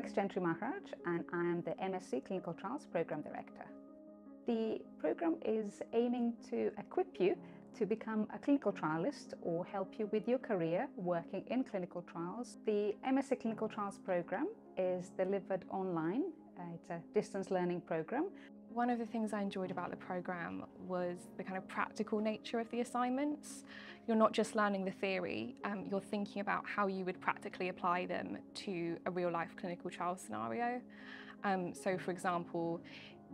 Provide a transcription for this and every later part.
Alex Gentry Maharaj and I am the MSc Clinical Trials Program Director. The program is aiming to equip you to become a clinical trialist or help you with your career working in clinical trials. The MSc Clinical Trials program is delivered online. Uh, it's a distance learning program. One of the things I enjoyed about the programme was the kind of practical nature of the assignments. You're not just learning the theory, um, you're thinking about how you would practically apply them to a real life clinical trial scenario. Um, so for example,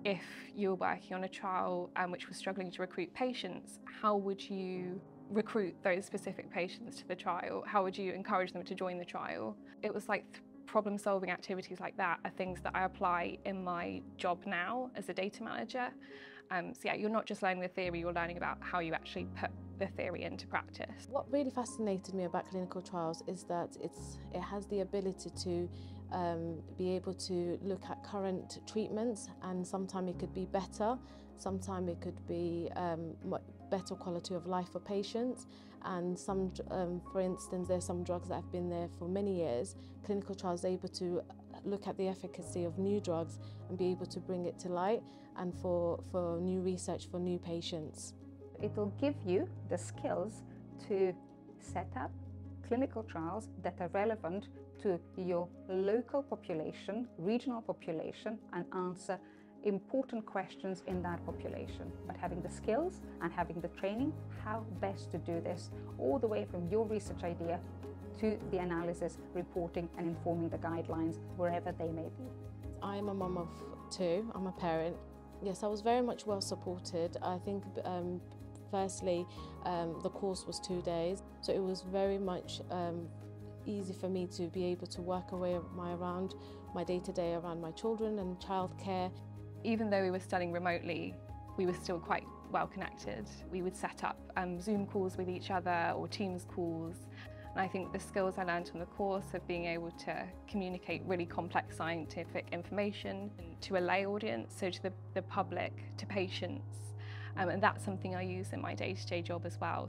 if you were working on a trial um, which was struggling to recruit patients, how would you recruit those specific patients to the trial? How would you encourage them to join the trial? It was like problem solving activities like that are things that I apply in my job now as a data manager. Um, so yeah, you're not just learning the theory, you're learning about how you actually put the theory into practice. What really fascinated me about clinical trials is that it's it has the ability to um, be able to look at current treatments and sometimes it could be better, sometimes it could be um, better quality of life for patients and some, um, for instance, there's some drugs that have been there for many years. Clinical trials are able to look at the efficacy of new drugs and be able to bring it to light and for, for new research for new patients. It will give you the skills to set up clinical trials that are relevant to your local population, regional population, and answer important questions in that population. But having the skills and having the training, how best to do this, all the way from your research idea to the analysis, reporting, and informing the guidelines wherever they may be. I'm a mum of two, I'm a parent. Yes, I was very much well supported. I think um, firstly, um, the course was two days, so it was very much um, easy for me to be able to work away my around my day-to-day around my children and childcare. Even though we were studying remotely, we were still quite well connected. We would set up um, Zoom calls with each other or Teams calls. And I think the skills I learned on the course of being able to communicate really complex scientific information to a lay audience, so to the, the public, to patients, um, and that's something I use in my day-to-day -day job as well.